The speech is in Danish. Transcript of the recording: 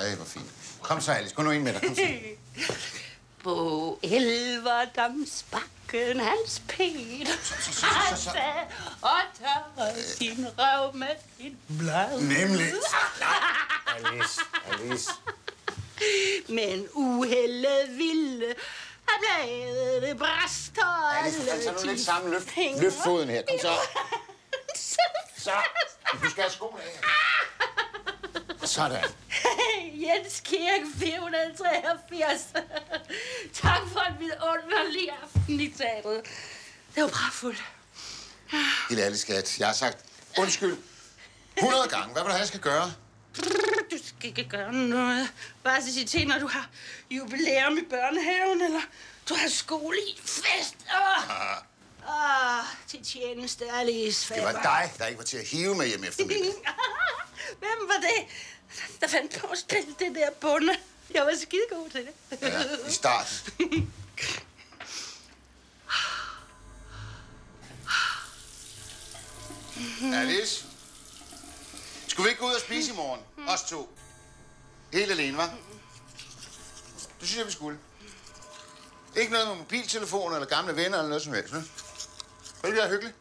Ej, hvor fint. Kom så, Alice. Gå nu ind med dig. Kom så. På Elverdamsbakken, hans Peter. sad og tørrede sin røv med sin blad. Nemlig. Alice, Alice. Men uheldet ville at bladet bræst og Alice, tag nu alle lidt sammen. Løft, løft foden her. Kom så. Så. Du skal have skoene af. Sådan. Jens Kirke 483. tak for en vidunderlig aften i teatret. Det var pragtfuldt. Lille Alice, skat. Jeg har sagt undskyld 100 gange. Hvad vil du have, jeg skal gøre? Du skal ikke gøre noget. Bare sige til, når du har jubilæum i børnehaven, eller du har skole i fest. Åh, oh, til tjeneste, Alice. Det var dig, der ikke var til at hive med hjem efter middag. Hvem var det, der fandt på at spille det der bunde? Jeg var skide god til det. Ja, i start. Alice? Skulle vi ikke gå ud og spise i morgen? Os to. Helt alene, hva'? Det synes jeg, vi skulle. Ikke noget med mobiltelefoner eller gamle venner eller noget som helst, ne? Det bliver hyggeligt?